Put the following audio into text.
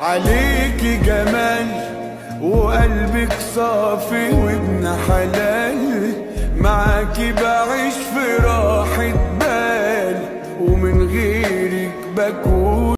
عليكي جمال وقلبك صافي وابن حلال. معاكي بعيش في راحة بال ومن غيرك بكون